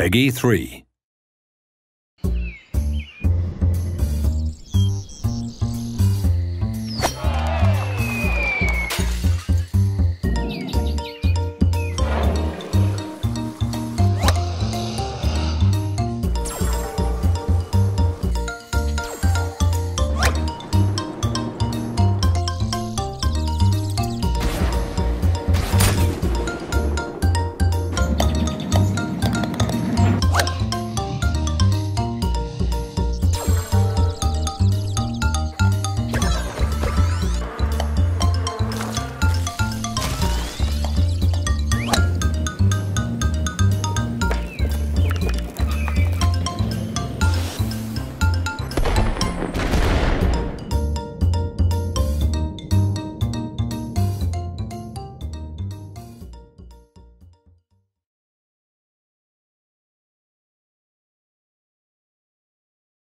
Peggy 3.